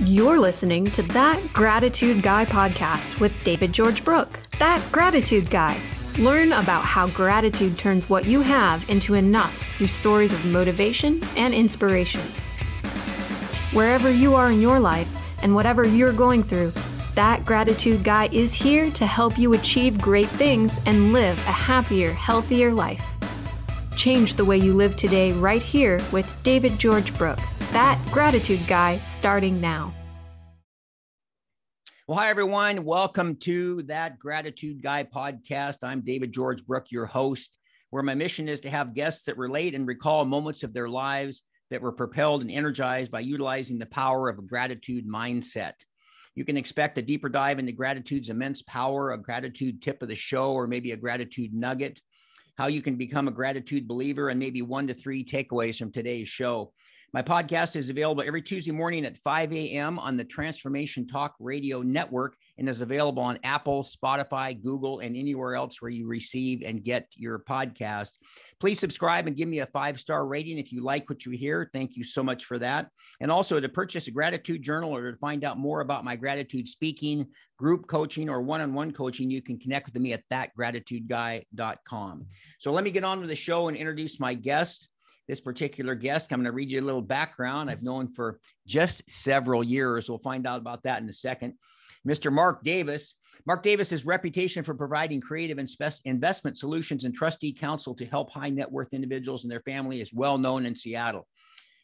You're listening to That Gratitude Guy podcast with David George Brooke. That Gratitude Guy. Learn about how gratitude turns what you have into enough through stories of motivation and inspiration. Wherever you are in your life and whatever you're going through, That Gratitude Guy is here to help you achieve great things and live a happier, healthier life. Change the way you live today right here with David George Brooke. That Gratitude Guy starting now. Well, hi, everyone. Welcome to that Gratitude Guy podcast. I'm David George Brooke, your host, where my mission is to have guests that relate and recall moments of their lives that were propelled and energized by utilizing the power of a gratitude mindset. You can expect a deeper dive into gratitude's immense power, a gratitude tip of the show, or maybe a gratitude nugget, how you can become a gratitude believer, and maybe one to three takeaways from today's show. My podcast is available every Tuesday morning at 5 a.m. on the Transformation Talk Radio Network and is available on Apple, Spotify, Google, and anywhere else where you receive and get your podcast. Please subscribe and give me a five star rating if you like what you hear. Thank you so much for that. And also to purchase a gratitude journal or to find out more about my gratitude speaking, group coaching, or one on one coaching, you can connect with me at thatgratitudeguy.com. So let me get on to the show and introduce my guest this particular guest. I'm going to read you a little background. I've known for just several years. We'll find out about that in a second. Mr. Mark Davis. Mark Davis's reputation for providing creative investment solutions and trustee counsel to help high net worth individuals and their family is well known in Seattle.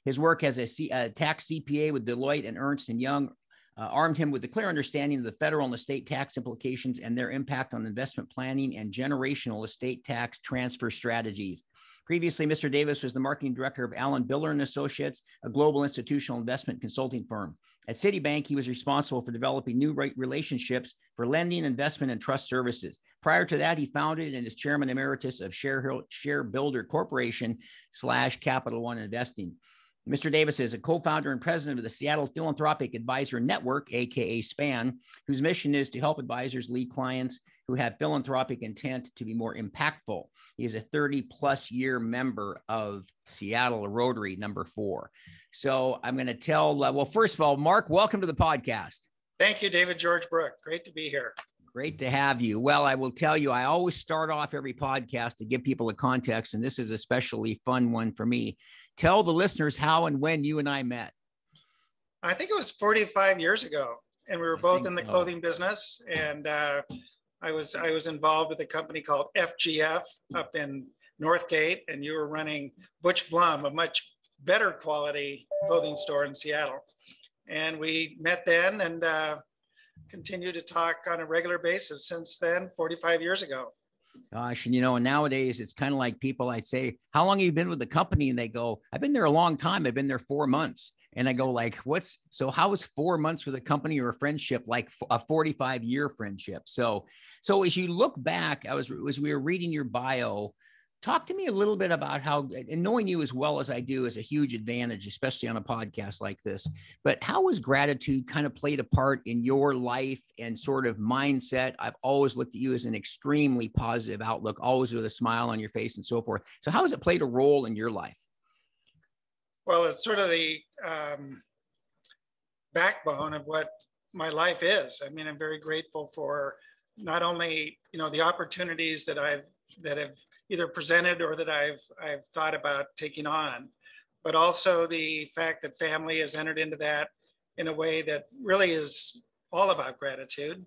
His work as a, C, a tax CPA with Deloitte and Ernst and Young uh, armed him with a clear understanding of the federal and estate tax implications and their impact on investment planning and generational estate tax transfer strategies. Previously, Mr. Davis was the marketing director of Allen Biller and Associates, a global institutional investment consulting firm. At Citibank, he was responsible for developing new right relationships for lending, investment, and trust services. Prior to that, he founded and is chairman emeritus of Share, ShareBuilder Corporation slash Capital One Investing. Mr. Davis is a co founder and president of the Seattle Philanthropic Advisor Network, AKA SPAN, whose mission is to help advisors lead clients who have philanthropic intent to be more impactful. He is a 30 plus year member of Seattle Rotary, number four. So I'm going to tell, uh, well, first of all, Mark, welcome to the podcast. Thank you, David George Brooke. Great to be here. Great to have you. Well, I will tell you, I always start off every podcast to give people a context, and this is a especially fun one for me. Tell the listeners how and when you and I met. I think it was 45 years ago, and we were both in the so. clothing business. And uh, I was I was involved with a company called FGF up in Northgate, and you were running Butch Blum, a much better quality clothing store in Seattle. And we met then and uh, continued to talk on a regular basis since then, 45 years ago. Gosh, and you know, nowadays it's kind of like people I'd say, How long have you been with the company? And they go, I've been there a long time. I've been there four months. And I go, like, what's so how is four months with a company or a friendship like a 45 year friendship? So, so as you look back, I was as we were reading your bio, talk to me a little bit about how and knowing you as well as i do is a huge advantage especially on a podcast like this but how has gratitude kind of played a part in your life and sort of mindset? I've always looked at you as an extremely positive outlook always with a smile on your face and so forth. So how has it played a role in your life? Well it's sort of the um, backbone of what my life is. I mean i'm very grateful for not only you know the opportunities that i've that have either presented or that I've I've thought about taking on, but also the fact that family has entered into that in a way that really is all about gratitude,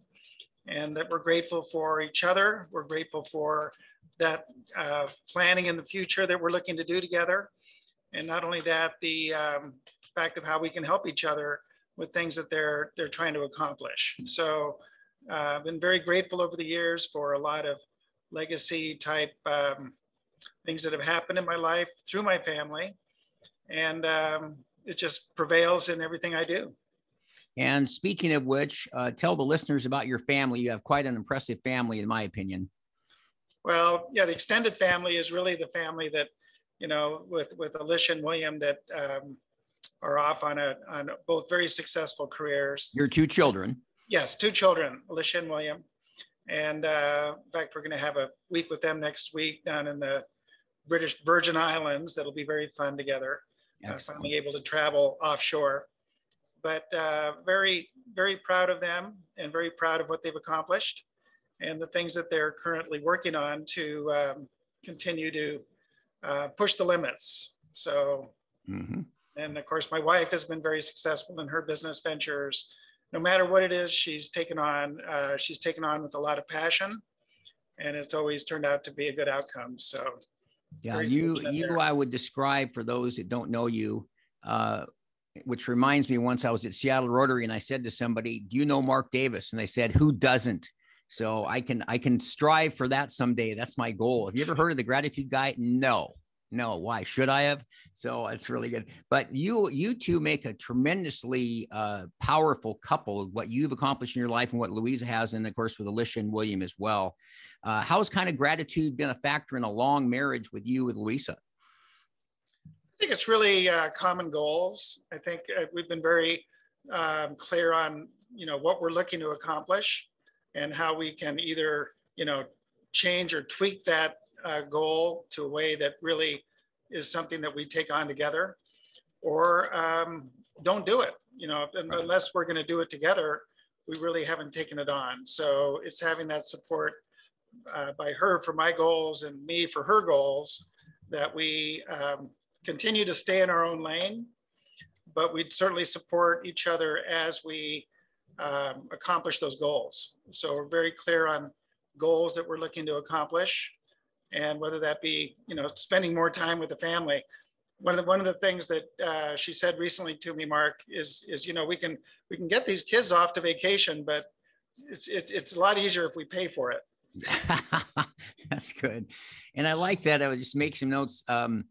and that we're grateful for each other. We're grateful for that uh, planning in the future that we're looking to do together, and not only that, the um, fact of how we can help each other with things that they're they're trying to accomplish. So. Uh, I've been very grateful over the years for a lot of legacy type um, things that have happened in my life through my family. And um, it just prevails in everything I do. And speaking of which, uh, tell the listeners about your family. You have quite an impressive family, in my opinion. Well, yeah, the extended family is really the family that, you know, with with Alicia and William that um, are off on a on both very successful careers. Your two children. Yes, two children, Alicia and William. And uh, in fact, we're going to have a week with them next week down in the British Virgin Islands. That'll be very fun together. Uh, finally able to travel offshore. but uh, very, very proud of them and very proud of what they've accomplished and the things that they're currently working on to um, continue to uh, push the limits. So, mm-hmm. and of course, my wife has been very successful in her business ventures. No matter what it is, she's taken on. Uh, she's taken on with a lot of passion, and it's always turned out to be a good outcome. So, yeah, you you there. I would describe for those that don't know you. Uh, which reminds me, once I was at Seattle Rotary and I said to somebody, "Do you know Mark Davis?" And they said, "Who doesn't?" So I can I can strive for that someday. That's my goal. Have you ever heard of the gratitude guy? No. No, why should I have? So it's really good. But you you two make a tremendously uh, powerful couple. What you've accomplished in your life and what Louisa has, and of course with Alicia and William as well. Uh, how's kind of gratitude been a factor in a long marriage with you with Louisa? I think it's really uh, common goals. I think uh, we've been very um, clear on you know what we're looking to accomplish and how we can either, you know, change or tweak that uh, goal to a way that really is something that we take on together or um, don't do it, you know, unless we're going to do it together, we really haven't taken it on. So it's having that support uh, by her for my goals and me for her goals that we um, continue to stay in our own lane, but we certainly support each other as we um, accomplish those goals. So we're very clear on goals that we're looking to accomplish, and whether that be you know spending more time with the family. One of the one of the things that uh, she said recently to me, Mark, is is you know we can we can get these kids off to vacation, but it's it's, it's a lot easier if we pay for it. That's good, and I like that. I would just make some notes. Um,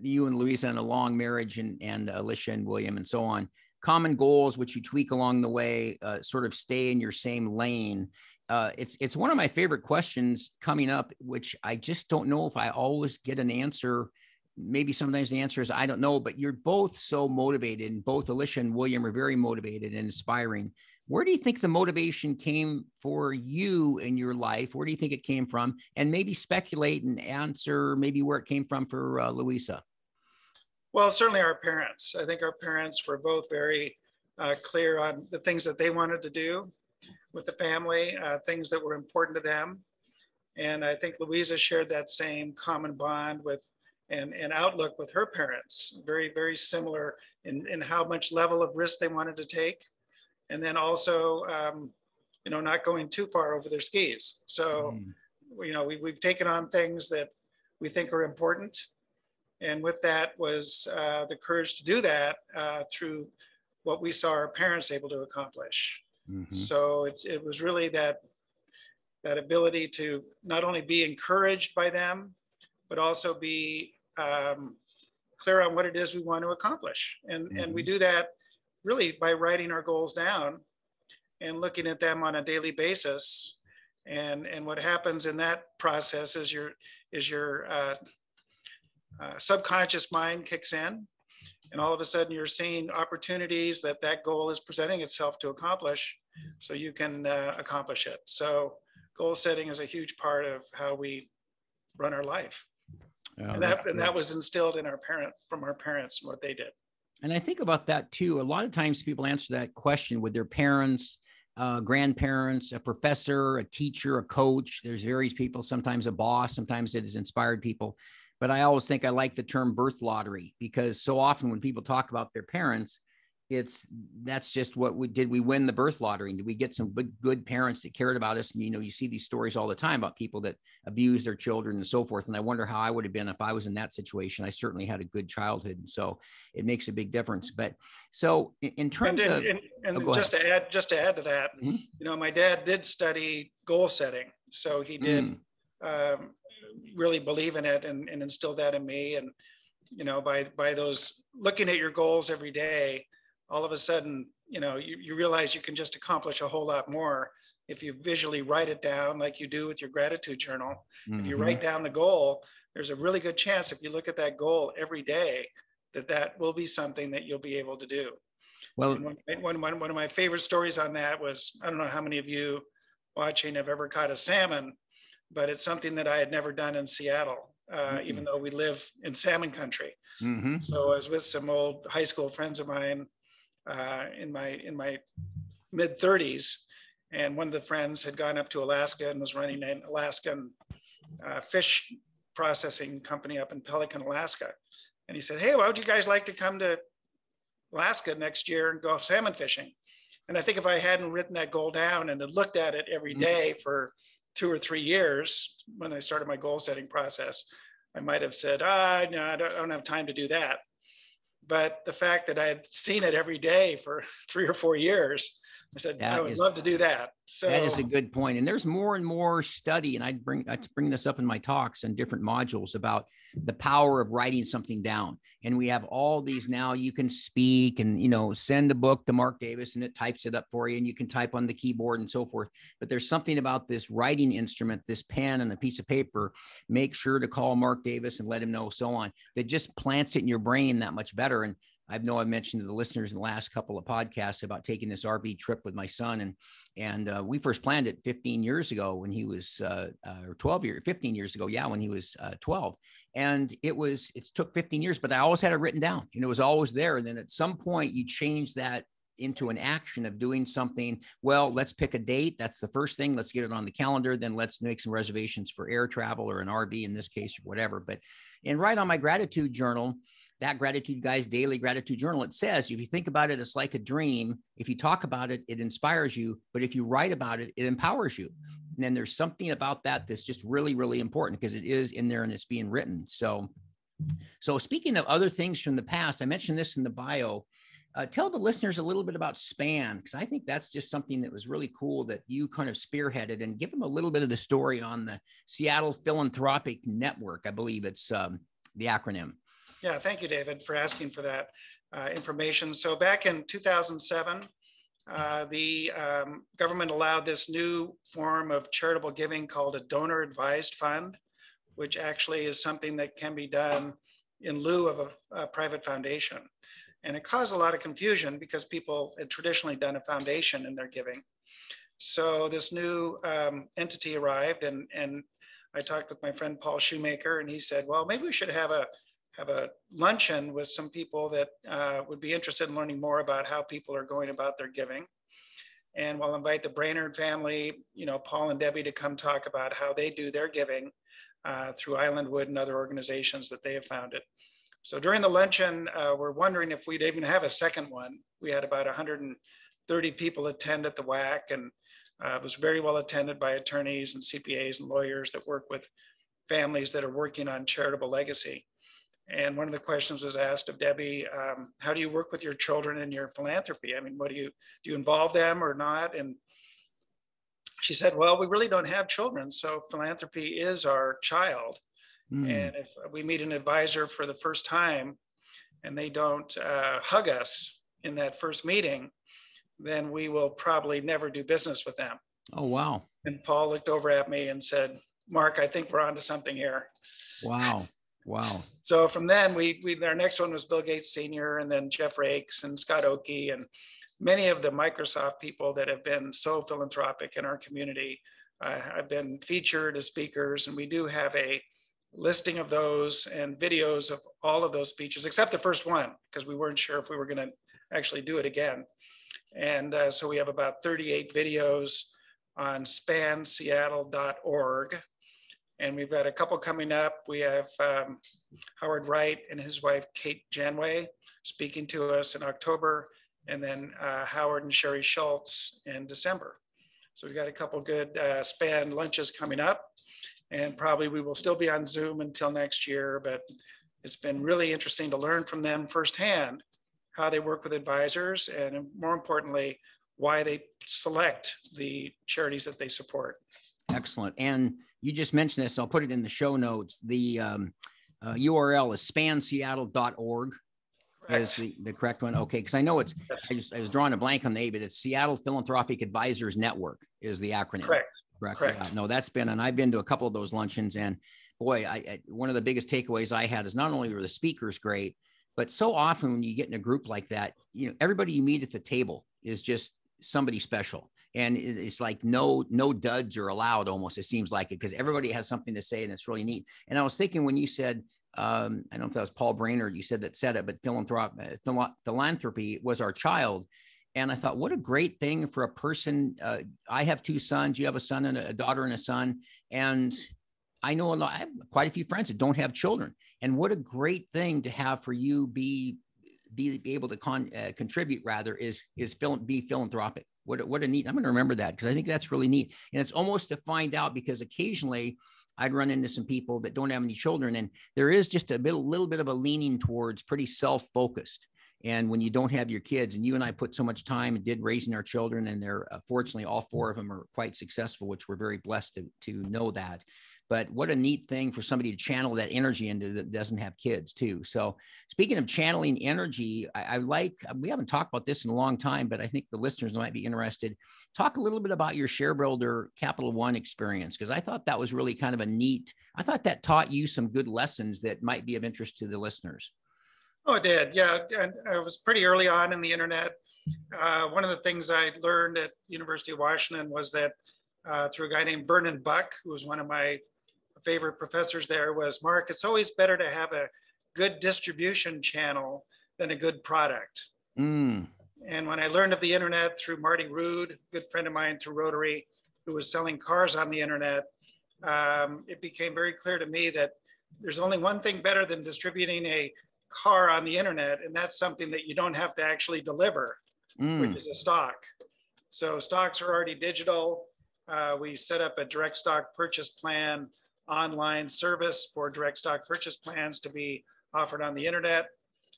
you and Louisa in a long marriage, and and Alicia and William, and so on common goals, which you tweak along the way, uh, sort of stay in your same lane. Uh, it's it's one of my favorite questions coming up, which I just don't know if I always get an answer. Maybe sometimes the answer is I don't know, but you're both so motivated, and both Alicia and William are very motivated and inspiring. Where do you think the motivation came for you in your life? Where do you think it came from? And maybe speculate and answer maybe where it came from for uh, Louisa. Well, certainly our parents. I think our parents were both very uh, clear on the things that they wanted to do with the family, uh, things that were important to them. And I think Louisa shared that same common bond with and, and outlook with her parents, very, very similar in, in how much level of risk they wanted to take. And then also, um, you know, not going too far over their skis. So, mm. you know, we, we've taken on things that we think are important and with that was uh, the courage to do that uh, through what we saw our parents able to accomplish. Mm-hmm. So it, it was really that that ability to not only be encouraged by them, but also be um, clear on what it is we want to accomplish. And, mm-hmm. and we mm-hmm. do that really by writing our goals down and looking at them on a daily basis. And, and what happens in that process is your, is your uh, uh, subconscious mind kicks in and all of a sudden you're seeing opportunities that that goal is presenting itself to accomplish so you can uh, accomplish it. So goal setting is a huge part of how we run our life. And that and that was instilled in our parent from our parents and what they did. And i think about that too. A lot of times people answer that question with their parents uh, grandparents, a professor, a teacher, a coach. There's various people, sometimes a boss, sometimes it has inspired people but I always think I like the term birth lottery because so often when people talk about their parents, it's that's just what we did. We win the birth lottery. Did we get some good, good parents that cared about us? And you know, you see these stories all the time about people that abuse their children and so forth. And I wonder how I would have been if I was in that situation. I certainly had a good childhood, and so it makes a big difference. But so in, in terms and, of, and, and oh, just ahead. to add, just to add to that, mm-hmm. you know, my dad did study goal setting, so he did. Mm. Um, really believe in it and, and instill that in me. And, you know, by, by those looking at your goals every day, all of a sudden, you know, you, you realize you can just accomplish a whole lot more if you visually write it down like you do with your gratitude journal. Mm-hmm. If you write mm-hmm. down the goal, there's a really good chance if you look at that goal every day that that will be something that you'll be able to do. Well, one, one, one, one of my favorite stories on that was I don't know how many of you watching have ever caught a salmon, but it's something that I had never done in Seattle, uh, mm-hmm. even though we live in salmon country. Mm-hmm. So I was with some old high school friends of mine, uh, in my in my mid 30s, and one of the friends had gone up to Alaska and was running an Alaskan uh, fish processing company up in Pelican, Alaska. And he said, "Hey, why would you guys like to come to Alaska next year and go salmon fishing?" And I think if I hadn't written that goal down and had looked at it every day mm-hmm. for two or three years when I started my goal setting process, I might have said, ah, no, I don't, I don't have time to do that. But the fact that I had seen it every day for three or four years, I said, that I would is, love to do that. So that is a good point. And there's more and more study, and I bring I bring this up in my talks and different modules about the power of writing something down. And we have all these now. You can speak and you know send a book to Mark Davis, and it types it up for you, and you can type on the keyboard and so forth. But there's something about this writing instrument, this pen and a piece of paper. Make sure to call Mark Davis and let him know, so on. That just plants it in your brain that much better. And I know I mentioned to the listeners in the last couple of podcasts about taking this RV trip with my son, and and uh, we first planned it 15 years ago when he was uh, uh, or 12 years, 15 years ago, yeah, when he was uh, 12, and it was it took 15 years, but I always had it written down, and it was always there. And then at some point, you change that into an action of doing something. Well, let's pick a date. That's the first thing. Let's get it on the calendar. Then let's make some reservations for air travel or an RV in this case or whatever. But and write on my gratitude journal that gratitude guy's daily gratitude journal it says if you think about it it's like a dream. If you talk about it it inspires you. But if you write about it it empowers you. And then there's something about that that's just really really important because it is in there and it's being written. So so speaking of other things from the past i mentioned this in the bio. Uh, tell the listeners a little bit about span because i think that's just something that was really cool that you kind of spearheaded. And give them a little bit of the story on the seattle philanthropic network i believe it's um, the acronym yeah, thank you, David, for asking for that uh, information. So back in 2007, uh, the um, government allowed this new form of charitable giving called a donor advised fund, which actually is something that can be done in lieu of a, a private foundation. And it caused a lot of confusion because people had traditionally done a foundation in their giving. So this new um, entity arrived and, and I talked with my friend Paul Shoemaker and he said, well, maybe we should have a have a luncheon with some people that uh, would be interested in learning more about how people are going about their giving. And we'll invite the Brainerd family, you know, Paul and Debbie to come talk about how they do their giving uh, through Islandwood and other organizations that they have founded. So during the luncheon, uh, we're wondering if we'd even have a second one. We had about 130 people attend at the WAC and uh, it was very well attended by attorneys and CPAs and lawyers that work with families that are working on charitable legacy. And one of the questions was asked of Debbie, um, how do you work with your children in your philanthropy? I mean, what do you, do you involve them or not? And she said, well, we really don't have children. So philanthropy is our child. Mm. And if we meet an advisor for the first time and they don't uh, hug us in that first meeting, then we will probably never do business with them. Oh, wow. And Paul looked over at me and said, Mark, I think we're onto something here. Wow. Wow. So from then, we, we our next one was Bill Gates Sr. and then Jeff Raikes and Scott Oki and many of the Microsoft people that have been so philanthropic in our community. Uh, have been featured as speakers, and we do have a listing of those and videos of all of those speeches, except the first one, because we weren't sure if we were going to actually do it again. And uh, so we have about 38 videos on spanseattle.org and we've got a couple coming up. We have um, Howard Wright and his wife, Kate Janeway, speaking to us in October, and then uh, Howard and Sheri Schultz in December. So we've got a couple good uh, span lunches coming up, and probably we will still be on Zoom until next year, but it's been really interesting to learn from them firsthand how they work with advisors, and more importantly, why they select the charities that they support. Excellent. And you just mentioned this. So I'll put it in the show notes. The um, uh, URL is spanseattle.org. Correct. Is the, the correct one? Okay, because I know it's. Yes. I just I was drawing a blank on the A, but it's Seattle Philanthropic Advisors Network is the acronym. Correct. Correct. Correct. Yeah. No, that's been, and I've been to a couple of those luncheons, and boy, I, I one of the biggest takeaways I had is not only were the speakers great, but so often when you get in a group like that, you know, everybody you meet at the table is just somebody special and it's like no no duds are allowed almost it seems like it because everybody has something to say and it's really neat and i was thinking when you said um, I don't know if that was Paul Brainerd, you said that said it, but philanthropy, philanthropy was our child. And I thought, what a great thing for a person. Uh, I have two sons. You have a son and a daughter and a son. And I know a lot, I have quite a few friends that don't have children. And what a great thing to have for you be be, be able to con, uh, contribute rather is is phil, be philanthropic. What what a neat. I'm going to remember that because I think that's really neat. And it's almost to find out because occasionally I'd run into some people that don't have any children, and there is just a bit, a little bit of a leaning towards pretty self focused. And when you don't have your kids, and you and I put so much time and did raising our children, and they're uh, fortunately all four of them are quite successful, which we're very blessed to, to know that. But what a neat thing for somebody to channel that energy into that doesn't have kids too. So speaking of channeling energy, I, I like we haven't talked about this in a long time, but I think the listeners might be interested. Talk a little bit about your ShareBuilder Capital One experience because I thought that was really kind of a neat. I thought that taught you some good lessons that might be of interest to the listeners. Oh, it did. Yeah, and it was pretty early on in the internet. Uh, one of the things I learned at University of Washington was that uh, through a guy named Vernon Buck, who was one of my favorite professors there was Mark, it's always better to have a good distribution channel than a good product. Mm. And when I learned of the internet through Marty Rood, good friend of mine through Rotary, who was selling cars on the internet, um, it became very clear to me that there's only one thing better than distributing a car on the internet, and that's something that you don't have to actually deliver, mm. which is a stock. So stocks are already digital. Uh, we set up a direct stock purchase plan online service for direct stock purchase plans to be offered on the internet.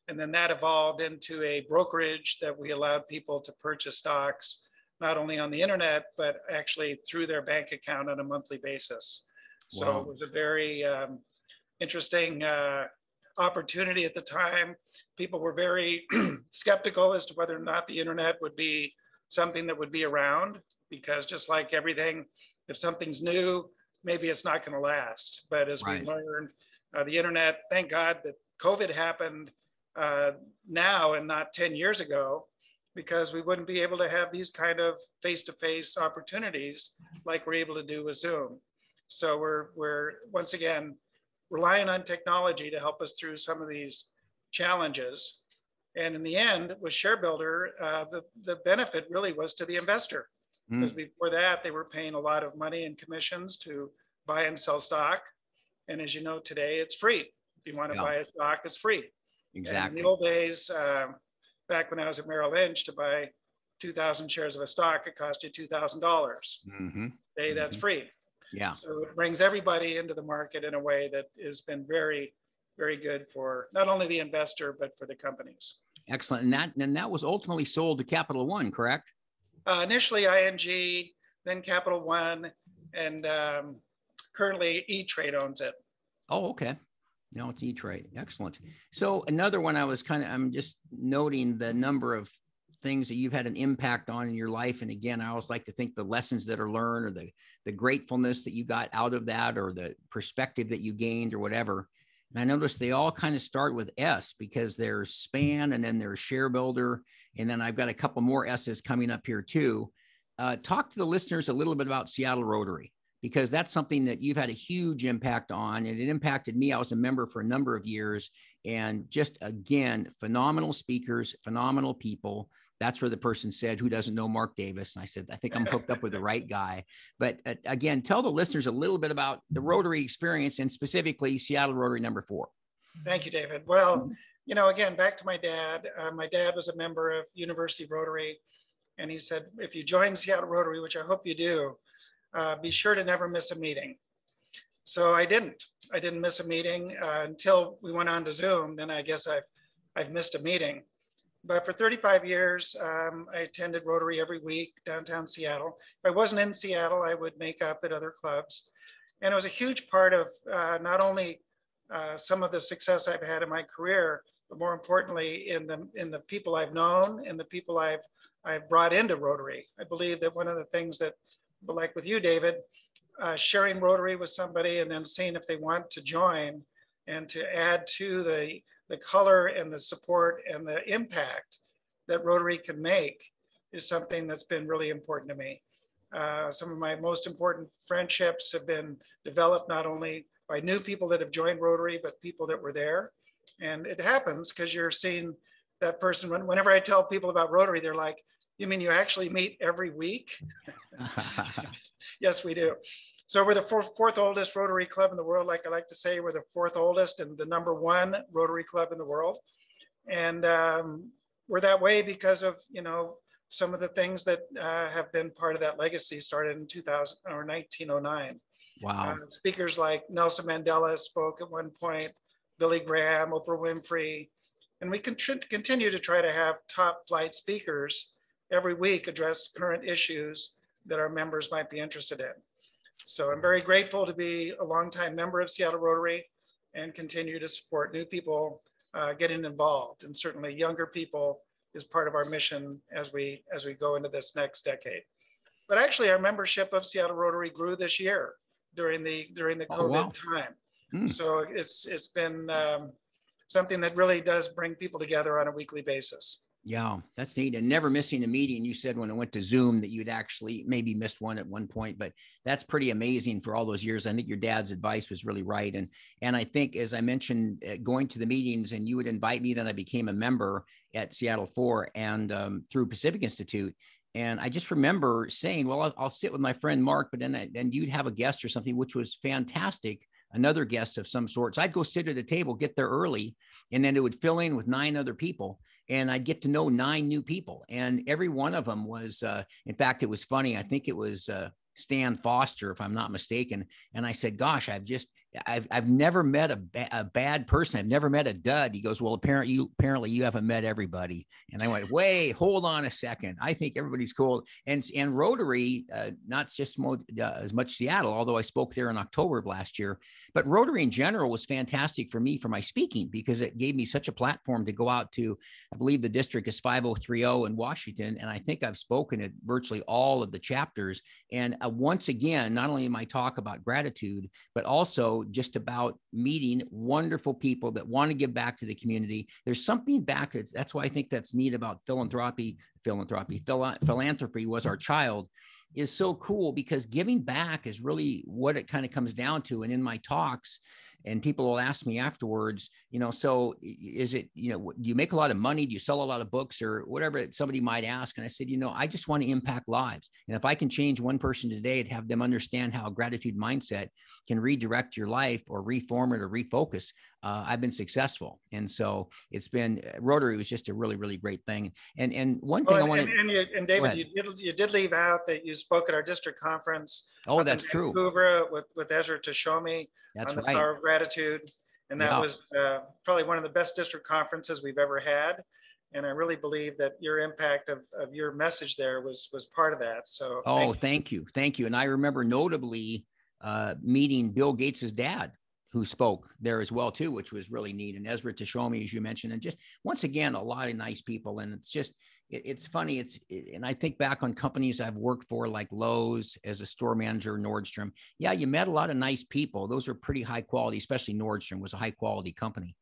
And then that evolved into a brokerage that we allowed people to purchase stocks, not only on the internet, but actually through their bank account on a monthly basis. So wow. it was a very um, interesting uh, opportunity at the time. People were very skeptical as to whether or not the internet would be something that would be around, because just like everything, if something's new, maybe it's not going to last. But as right. we learned, uh, the internet, thank God that COVID happened uh, now and not 10 years ago, because we wouldn't be able to have these kind of face-to-face opportunities like we're able to do with Zoom. So we're, we're once again relying on technology to help us through some of these challenges. And in the end, with ShareBuilder, uh, the, the benefit really was to the investor because mm. before that they were paying a lot of money in commissions to buy and sell stock. And as you know today it's free. If you want to yeah. buy a stock it's free. Exactly and in the old days um, back when i was at merrill lynch to buy 2000 shares of a stock it cost you $2000. Mm-hmm. today mm-hmm. that's free. Yeah. So it brings everybody into the market in a way that has been very very good for not only the investor but for the companies. Excellent. And that and that was ultimately sold to capital one correct uh, initially ING, then Capital One, and um, currently E Trade owns it. Oh, okay. No, it's E Trade. Excellent. So another one I was kind of I'm just noting the number of things that you've had an impact on in your life. And again, I always like to think the lessons that are learned or the the gratefulness that you got out of that or the perspective that you gained or whatever. And I noticed they all kind of start with S because there's span and then there's ShareBuilder. And then I've got a couple more S's coming up here too. Uh, talk to the listeners a little bit about Seattle Rotary because that's something that you've had a huge impact on. And it impacted me. I was a member for a number of years and just again, phenomenal speakers, phenomenal people that's where the person said, Who doesn't know Mark Davis? And I said, I think I'm hooked up with the right guy. But uh, again, tell the listeners a little bit about the Rotary experience and specifically Seattle Rotary number four. Thank you, David. Well, you know, again, back to my dad. Uh, my dad was a member of University Rotary. And he said, If you join Seattle Rotary, which I hope you do, uh, be sure to never miss a meeting. So I didn't. I didn't miss a meeting uh, until we went on to Zoom. Then I guess I've, I've missed a meeting. But for 35 years, um, I attended Rotary every week downtown Seattle. If I wasn't in Seattle, I would make up at other clubs. And it was a huge part of uh, not only uh, some of the success I've had in my career, but more importantly, in the, in the people I've known and the people I've, I've brought into Rotary. I believe that one of the things that, like with you, David, uh, sharing Rotary with somebody and then seeing if they want to join and to add to the the color and the support and the impact that Rotary can make is something that's been really important to me. Uh, some of my most important friendships have been developed not only by new people that have joined Rotary, but people that were there. And it happens because you're seeing that person. Whenever I tell people about Rotary, they're like, you mean you actually meet every week? yes, we do. So we're the fourth, fourth, oldest Rotary Club in the world. Like I like to say, we're the fourth oldest and the number one Rotary Club in the world. And um, we're that way because of, you know, some of the things that uh, have been part of that legacy started in 2000 or 1909. Wow. Uh, speakers like Nelson Mandela spoke at one point, Billy Graham, Oprah Winfrey, and we can continue to try to have top flight speakers every week address current issues that our members might be interested in. So I'm very grateful to be a longtime member of Seattle Rotary and continue to support new people uh, getting involved and certainly younger people is part of our mission as we as we go into this next decade. But actually, our membership of Seattle Rotary grew this year during the during the COVID oh, wow. time. Mm. So it's it's been um, something that really does bring people together on a weekly basis. Yeah, that's neat. And never missing a meeting. You said when I went to Zoom that you'd actually maybe missed one at one point, but that's pretty amazing for all those years. I think your dad's advice was really right. And and I think as I mentioned, uh, going to the meetings and you would invite me, then I became a member at Seattle Four and um, through Pacific Institute. And I just remember saying, "Well, I'll, I'll sit with my friend Mark," but then then you'd have a guest or something, which was fantastic another guest of some sort. So I'd go sit at a table, get there early, and then it would fill in with nine other people and I'd get to know nine new people, and every one of them was, uh, in fact, it was funny. I think it was uh, Stan Foster, if I'm not mistaken, and I said, "Gosh, I've just I've I've never met a, ba- a bad person. I've never met a dud. He goes, well, apparently you apparently you haven't met everybody. And I went, wait, hold on a second. I think everybody's cool. And and Rotary, uh, not just mo- uh, as much Seattle, although I spoke there in October of last year, but Rotary in general was fantastic for me for my speaking because it gave me such a platform to go out to. I believe the district is 5030 in Washington, and I think I've spoken at virtually all of the chapters. And uh, once again, not only am I talk about gratitude, but also just about meeting wonderful people that want to give back to the community. There's something back. That's why I think that's neat about philanthropy. Philanthropy, phil- philanthropy was our child is so cool because giving back is really what it kind of comes down to. And in my talks, and people will ask me afterwards you know so is it you know do you make a lot of money? Do you sell a lot of books or whatever somebody might ask? And i said you know i just want to impact lives. And if i can change one person today and have them understand how gratitude mindset can redirect your life or reform it or refocus uh, i've been successful and so it's been rotary was just a really really great thing and and one thing well, i want to and, and, and david you did, you did leave out that you spoke at our district conference oh that's true Vancouver with with ezra teshome that's on the right. power of gratitude. And that yeah. was uh, probably one of the best district conferences we've ever had. And I really believe that your impact of, of your message there was was part of that. So oh, thank you, thank you. Thank you. And I remember notably uh, meeting Bill Gates's dad, who spoke there as well too, which was really neat. And Ezra Teshome, as you mentioned, and just once again, a lot of nice people. And it's just it, it's funny. It's and I think back on companies I've worked for, like Lowe's as a store manager, Nordstrom. Yeah, you met a lot of nice people. Those are pretty high quality, especially Nordstrom was a high quality company.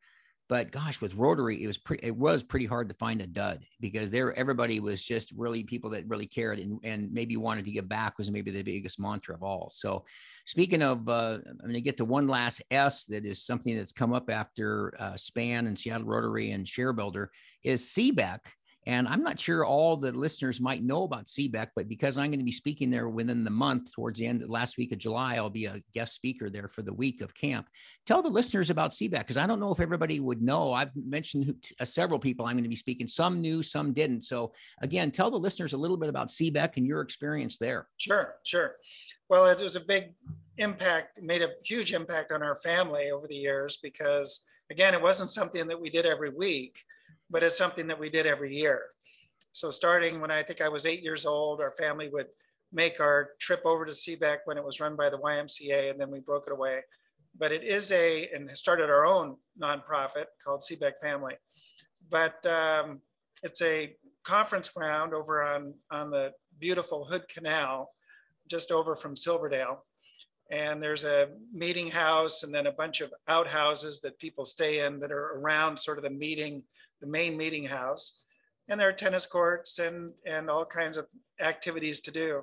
But gosh, with Rotary, it was pretty. It was pretty hard to find a dud because there, everybody was just really people that really cared and, and maybe wanted to give back was maybe the biggest mantra of all. So, speaking of, uh, I'm to get to one last S that is something that's come up after uh, Span and Seattle Rotary and ShareBuilder is Seabeck and I'm not sure all the listeners might know about Seabeck, but because I'm going to be speaking there within the month, towards the end of last week of July, I'll be a guest speaker there for the week of camp. Tell the listeners about Seabeck because I don't know if everybody would know. I've mentioned uh, several people I'm going to be speaking. Some knew, some didn't. So again, tell the listeners a little bit about Seabeck and your experience there. Sure, sure. Well, it was a big impact, made a huge impact on our family over the years because again, it wasn't something that we did every week but it's something that we did every year. So starting when I think I was eight years old, our family would make our trip over to Seabeck when it was run by the YMCA, and then we broke it away. But it is a, and started our own nonprofit called Seabeck Family. But um, it's a conference ground over on, on the beautiful Hood Canal, just over from Silverdale. And there's a meeting house and then a bunch of outhouses that people stay in that are around sort of the meeting the main meeting house. And there are tennis courts and, and all kinds of activities to do.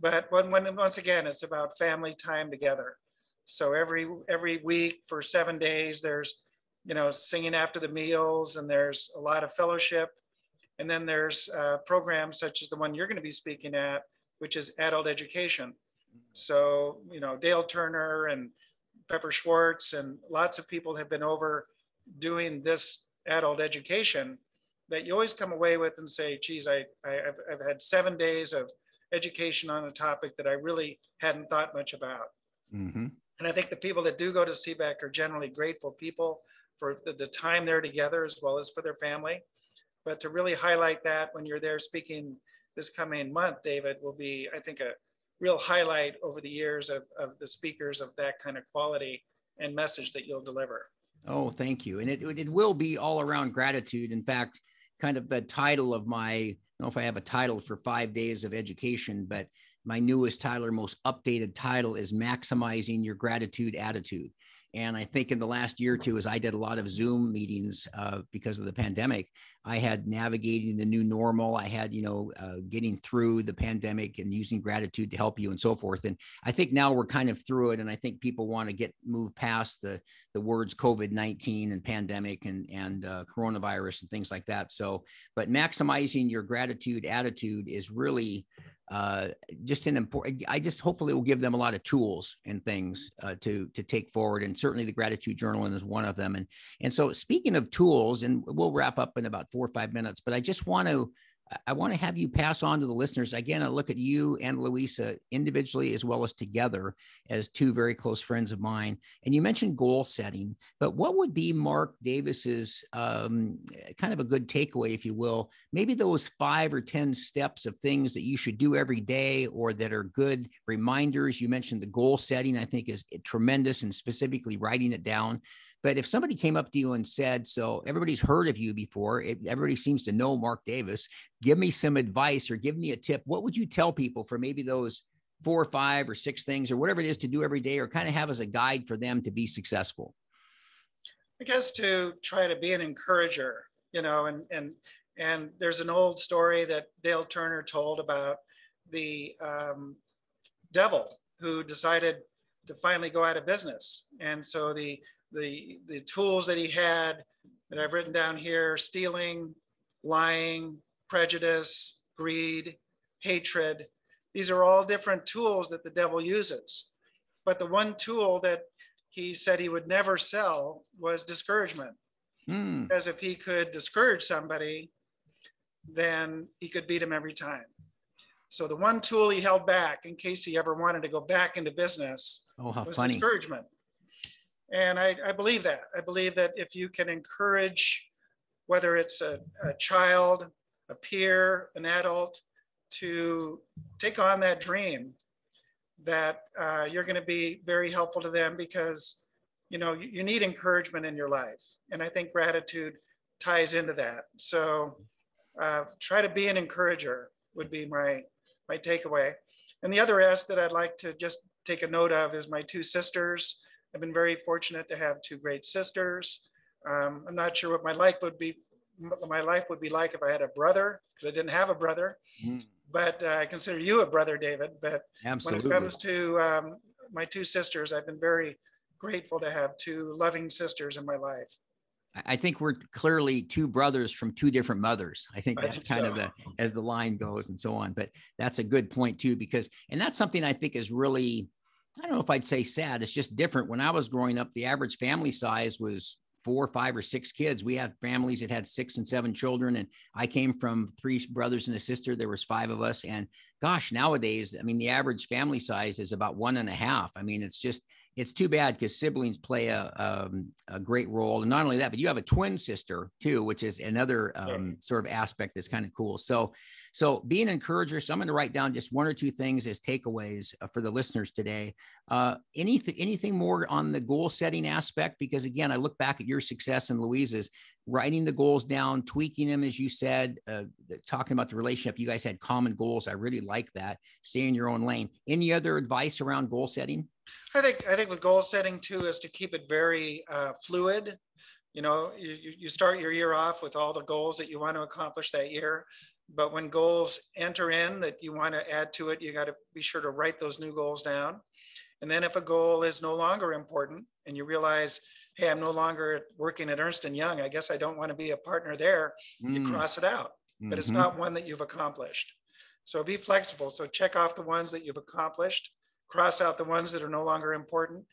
But when, when once again, it's about family time together. So every every week for seven days, there's you know singing after the meals, and there's a lot of fellowship, and then there's uh, programs such as the one you're going to be speaking at, which is adult education. So you know Dale Turner and Pepper Schwartz and lots of people have been over doing this adult education that you always come away with and say, geez, I, I, have I've had seven days of education on a topic that I really hadn't thought much about. Mm-hmm. And I think the people that do go to Seabeck are generally grateful people for the, the time they're together as well as for their family. But to really highlight that when you're there speaking this coming month, David, will be, I think, a real highlight over the years of, of the speakers of that kind of quality and message that you'll deliver. Oh, thank you. And it, it will be all around gratitude. In fact, kind of the title of my, I don't know if I have a title for five days of education, but my newest title or most updated title is Maximizing Your Gratitude Attitude. And I think in the last year or two, as I did a lot of Zoom meetings uh, because of the pandemic, I had navigating the new normal. I had, you know, uh, getting through the pandemic and using gratitude to help you and so forth. And I think now we're kind of through it. And I think people want to get move past the the words COVID nineteen and pandemic and and uh, coronavirus and things like that. So, but maximizing your gratitude attitude is really uh, just an important. I just hopefully will give them a lot of tools and things uh, to to take forward, and certainly the gratitude journaling is one of them. And and so speaking of tools, and we'll wrap up in about four or five minutes, but I just want to I want to have you pass on to the listeners again. I look at you and Louisa individually as well as together as two very close friends of mine. And you mentioned goal setting, but what would be Mark Davis's um, kind of a good takeaway, if you will? Maybe those five or ten steps of things that you should do every day, or that are good reminders. You mentioned the goal setting. I think is tremendous, and specifically writing it down. But if somebody came up to you and said, So everybody's heard of you before, everybody seems to know Mark Davis, give me some advice or give me a tip, what would you tell people for maybe those four or five or six things or whatever it is to do every day or kind of have as a guide for them to be successful? I guess to try to be an encourager, you know, and and and there's an old story that Dale Turner told about the um, devil who decided to finally go out of business. And so the the, the tools that he had that I've written down here stealing, lying, prejudice, greed, hatred. These are all different tools that the devil uses. But the one tool that he said he would never sell was discouragement. Mm. Because if he could discourage somebody, then he could beat him every time. So the one tool he held back in case he ever wanted to go back into business oh, how was funny. discouragement. And I, I believe that. I believe that if you can encourage, whether it's a, a child, a peer, an adult, to take on that dream, that uh, you're going to be very helpful to them because you know you, you need encouragement in your life, and I think gratitude ties into that. So uh, try to be an encourager would be my my takeaway. And the other S that I'd like to just take a note of is my two sisters. I've been very fortunate to have two great sisters. Um, I'm not sure what my life would be my life would be like if I had a brother because I didn't have a brother. Mm. But uh, I consider you a brother, David. But Absolutely. when it comes to um, my two sisters, I've been very grateful to have two loving sisters in my life. I think we're clearly two brothers from two different mothers. I think that's kind so. of the as the line goes and so on. But that's a good point too, because and that's something I think is really I don't know if I'd say sad. It's just different. When I was growing up, the average family size was four, five, or six kids. We had families that had six and seven children, and I came from three brothers and a sister. There was five of us, and gosh, nowadays, I mean, the average family size is about one and a half. I mean, it's just it's too bad because siblings play a, um, a great role. And not only that, but you have a twin sister too, which is another um, yeah. sort of aspect that's kind of cool. So, so be an encourager. So I'm going to write down just one or two things as takeaways uh, for the listeners today. Uh, anything, anything more on the goal setting aspect? Because again, I look back at your success and Louise's writing the goals down, tweaking them, as you said, uh, talking about the relationship. You guys had common goals. I really like that. Stay in your own lane. Any other advice around goal setting? I think I think with goal setting too is to keep it very uh, fluid. You know, you, you start your year off with all the goals that you want to accomplish that year, but when goals enter in that you want to add to it, you got to be sure to write those new goals down. And then if a goal is no longer important and you realize, hey, I'm no longer working at Ernst and Young, I guess I don't want to be a partner there, mm. you cross it out. But mm-hmm. it's not one that you've accomplished. So be flexible. So check off the ones that you've accomplished, cross out the ones that are no longer important,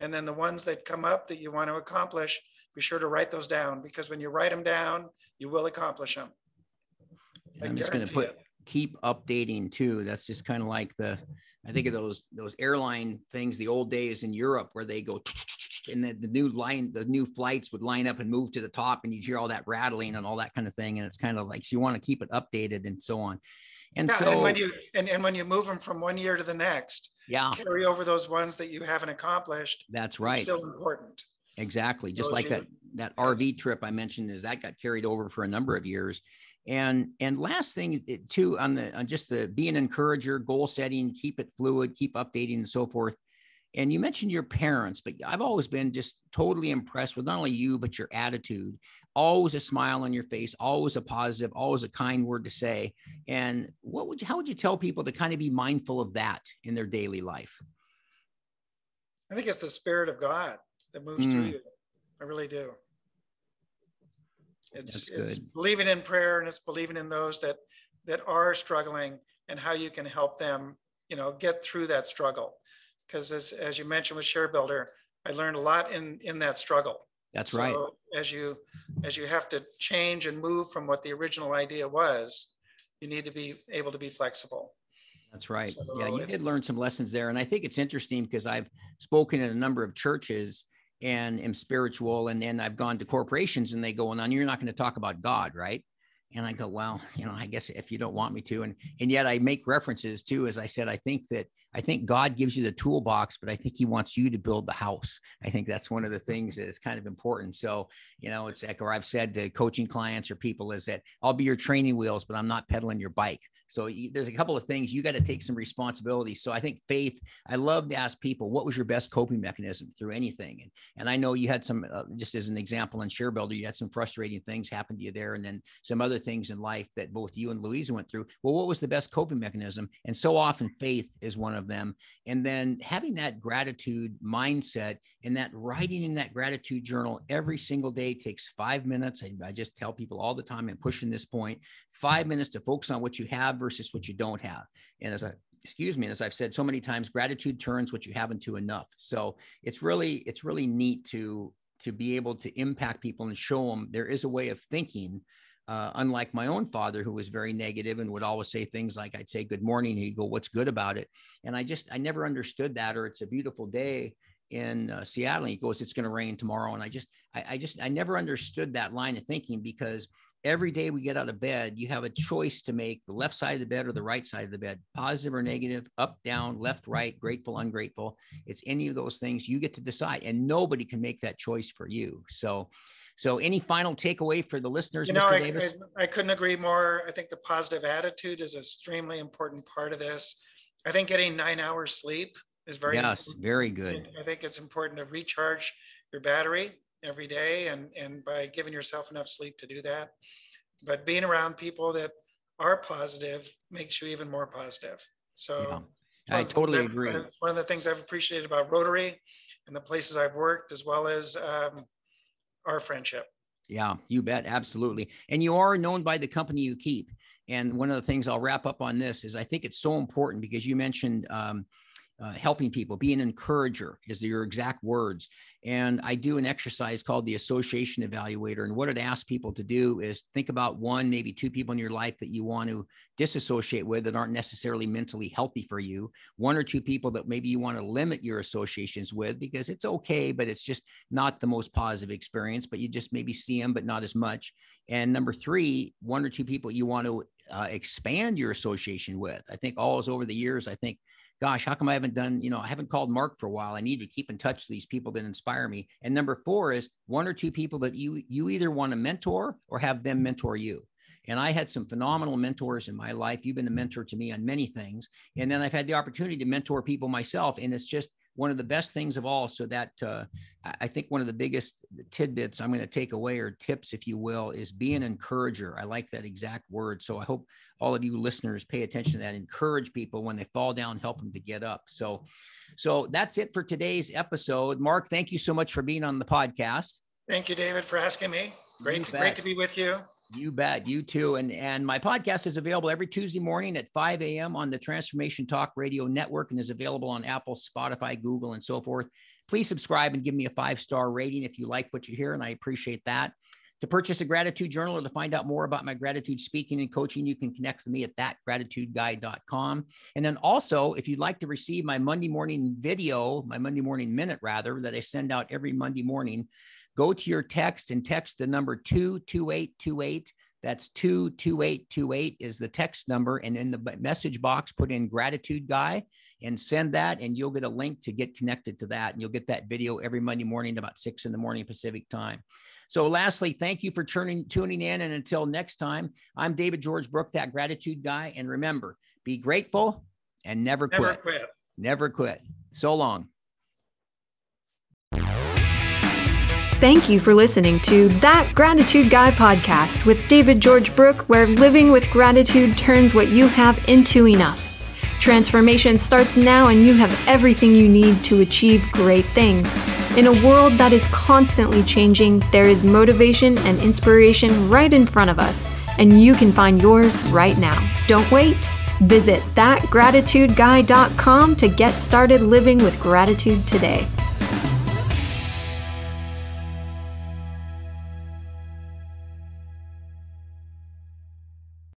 and then the ones that come up that you want to accomplish, be sure to write those down because when you write them down, you will accomplish them. I'm just going to put it. keep updating too. That's just kind of like the I think of those those airline things, the old days in Europe where they go and the, the new line, the new flights would line up and move to the top, and you'd hear all that rattling and all that kind of thing. And it's kind of like so you want to keep it updated and so on. And yeah, so and when you and, and when you move them from one year to the next, yeah, carry over those ones that you haven't accomplished. That's right. Still important. Exactly. Just so like that that RV trip I mentioned is that got carried over for a number of years. And and last thing too on the on just the be an encourager, goal setting, keep it fluid, keep updating and so forth. And you mentioned your parents, but I've always been just totally impressed with not only you but your attitude. Always a smile on your face, always a positive, always a kind word to say. And what would you, how would you tell people to kind of be mindful of that in their daily life? I think it's the spirit of God that moves mm. through you. I really do. It's, it's believing in prayer and it's believing in those that that are struggling and how you can help them, you know, get through that struggle. Because as as you mentioned with ShareBuilder, I learned a lot in in that struggle. That's so right. As you as you have to change and move from what the original idea was, you need to be able to be flexible. That's right. So yeah, you did learn some lessons there. And I think it's interesting because I've spoken in a number of churches and am spiritual. And then I've gone to corporations and they go, well, now you're not going to talk about God, right? And I go, well, you know, I guess if you don't want me to, and and yet I make references too, as I said, I think that I think God gives you the toolbox, but I think He wants you to build the house. I think that's one of the things that is kind of important. So, you know, it's like, or I've said to coaching clients or people is that I'll be your training wheels, but I'm not pedaling your bike. So there's a couple of things you got to take some responsibility. So I think faith, I love to ask people, what was your best coping mechanism through anything? And, and I know you had some, uh, just as an example in ShareBuilder, you had some frustrating things happen to you there. And then some other things in life that both you and Louisa went through. Well, what was the best coping mechanism? And so often faith is one of them. And then having that gratitude mindset and that writing in that gratitude journal every single day takes five minutes. I, I just tell people all the time and pushing this point, five minutes to focus on what you have versus what you don't have. And as I excuse me, as I've said so many times, gratitude turns what you have into enough. So it's really it's really neat to to be able to impact people and show them there is a way of thinking. Uh, unlike my own father, who was very negative and would always say things like, "I'd say good morning," he'd go, "What's good about it?" And I just I never understood that. Or it's a beautiful day in uh, Seattle, and he goes, "It's going to rain tomorrow," and I just I, I just I never understood that line of thinking because every day we get out of bed, you have a choice to make the left side of the bed or the right side of the bed, positive or negative, up, down, left, right, grateful, ungrateful. It's any of those things you get to decide, and nobody can make that choice for you. So, so any final takeaway for the listeners, you know, Mr. I, Davis? I, I couldn't agree more. I think the positive attitude is an extremely important part of this. I think getting nine hours sleep is very yes, important. very good. I think it's important to recharge your battery every day and, and by giving yourself enough sleep to do that. But being around people that are positive makes you even more positive. So yeah, I totally agree. One of the things I've appreciated about Rotary and the places I've worked, as well as um, our friendship. Yeah, you bet. Absolutely. And you are known by the company you keep. And one of the things I'll wrap up on this is I think it's so important because you mentioned um, uh, helping people, be an encourager is your exact words. And I do an exercise called the association evaluator. And what it asks people to do is think about one, maybe two people in your life that you want to disassociate with that aren't necessarily mentally healthy for you. One or two people that maybe you want to limit your associations with because it's okay, but it's just not the most positive experience, but you just maybe see them, but not as much. And number three, one or two people you want to uh, expand your association with. I think all is over the years, I think gosh, how come I haven't done, you know, I haven't called Mark for a while. I need to keep in touch with these people that inspire me. And number four is one or two people that you you either want to mentor or have them mentor you. And I had some phenomenal mentors in my life. You've been a mentor to me on many things. And then I've had the opportunity to mentor people myself. And it's just one of the best things of all. So that uh, I think one of the biggest tidbits I'm going to take away or tips, if you will, is be an encourager. I like that exact word. So I hope all of you listeners pay attention to that. Encourage people when they fall down, help them to get up. So, so that's it for today's episode. Mark, thank you so much for being on the podcast. Thank you, David, for asking me. Great, to, great to be with you. You bet. You too. And and my podcast is available every Tuesday morning at 5 a.m. on the Transformation Talk Radio Network and is available on Apple, Spotify, Google, and so forth. Please subscribe and give me a five star rating if you like what you hear, and I appreciate that. To purchase a gratitude journal or to find out more about my gratitude speaking and coaching, you can connect with me at thatgratitudeguy.com. And then also, if you'd like to receive my Monday morning video, my Monday morning minute rather, that I send out every Monday morning, go to your text and text the number 22828. That's 22828 is the text number. And in the message box, put in gratitude guy and send that, and you'll get a link to get connected to that. And you'll get that video every Monday morning about six in the morning Pacific time. So, lastly, thank you for tuning, tuning in. And until next time, I'm David George Brooke, that gratitude guy. And remember, be grateful and never quit. Never quit. Never quit. So long. Thank you for listening to That Gratitude Guy podcast with David George Brooke, where living with gratitude turns what you have into enough. Transformation starts now, and you have everything you need to achieve great things. In a world that is constantly changing, there is motivation and inspiration right in front of us, and you can find yours right now. Don't wait. Visit thatgratitudeguy.com to get started living with gratitude today.